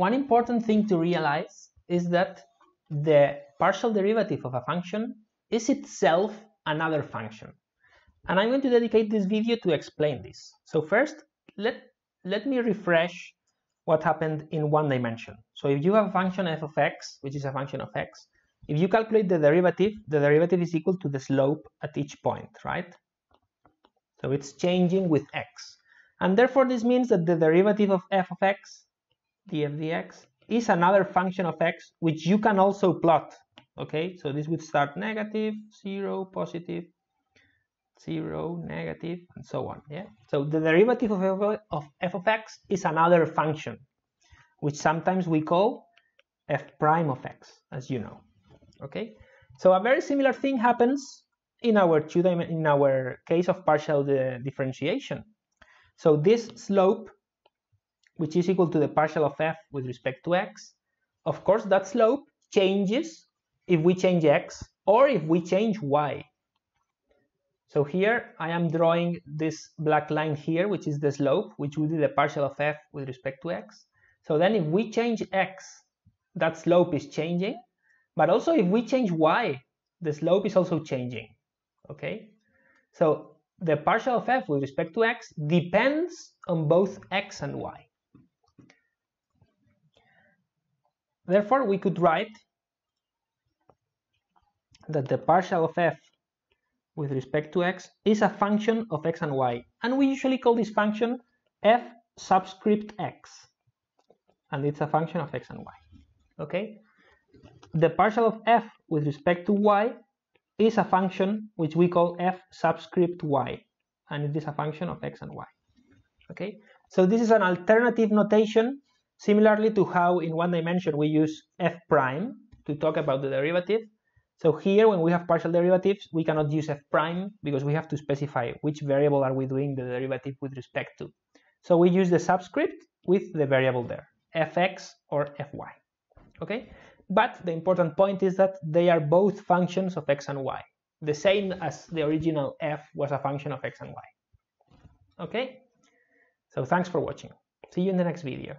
one important thing to realize is that the partial derivative of a function is itself another function. And I'm going to dedicate this video to explain this. So first, let, let me refresh what happened in one dimension. So if you have a function f of x, which is a function of x, if you calculate the derivative, the derivative is equal to the slope at each point, right? So it's changing with x. And therefore this means that the derivative of f of x, df dx, is another function of x which you can also plot. Okay, so this would start negative, zero, positive, zero, negative, and so on. Yeah. So the derivative of f of, f of x is another function, which sometimes we call f prime of x, as you know. Okay. So a very similar thing happens in our two in our case of partial uh, differentiation. So this slope, which is equal to the partial of f with respect to x, of course that slope changes if we change x or if we change y. So here I am drawing this black line here, which is the slope, which would be the partial of f with respect to x. So then if we change x, that slope is changing. But also if we change y, the slope is also changing okay? So the partial of f with respect to x depends on both x and y. Therefore, we could write that the partial of f with respect to x is a function of x and y. And we usually call this function f subscript x. And it's a function of x and y. Okay? The partial of f with respect to y is a function which we call f subscript y, and it is a function of x and y. Okay, so this is an alternative notation, similarly to how in one dimension we use f prime to talk about the derivative. So here, when we have partial derivatives, we cannot use f prime because we have to specify which variable are we doing the derivative with respect to. So we use the subscript with the variable there, fx or fy. Okay, but the important point is that they are both functions of x and y, the same as the original f was a function of x and y. Okay? So thanks for watching. See you in the next video.